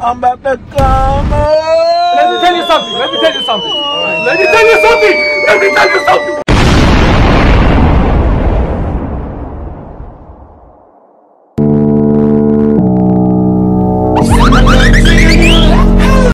I'm about to come. Let me tell you something. Let me tell you something. Let me tell you something. Let me tell you something.